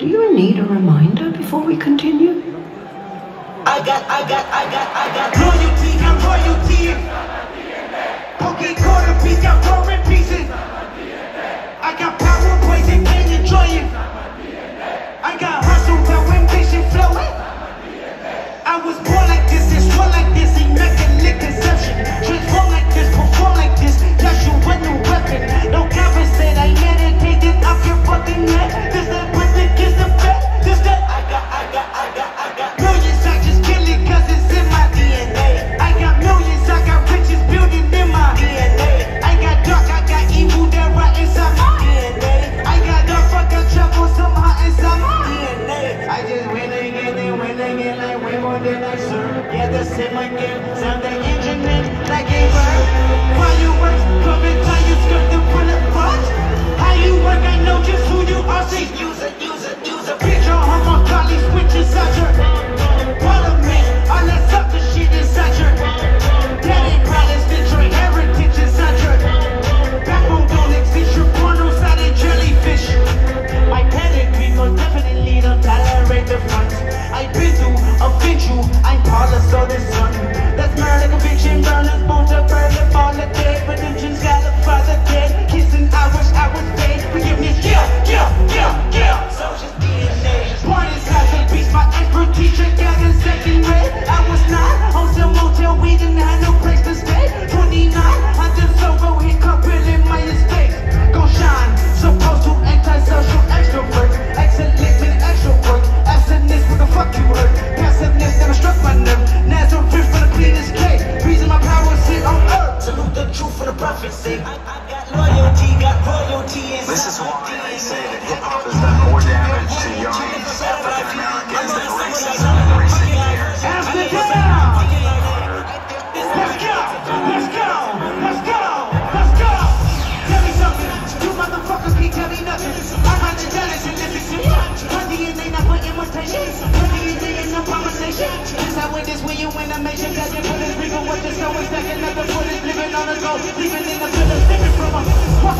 Do you need a reminder before we continue? I got, I got, I got, I got loyalty, I'm royalty. Poke quarter piece, I'm pieces. I got more than I serve. Yeah, the same I give. Sound the engine man, like a bird. This is why I say that hip hop has done more damage to young African Americans than racism in recent years. Let's go! Let's go! Let's go! Let's go! Tell me something. You motherfuckers can't me nothing. I got the talent and listen. My DNA not for imitation. My DNA is a conversation. That's how it is when in a major. Got your pillars, people with the soul. It's is living on a go. Living in the pillars, living from a fucking.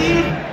Indeed.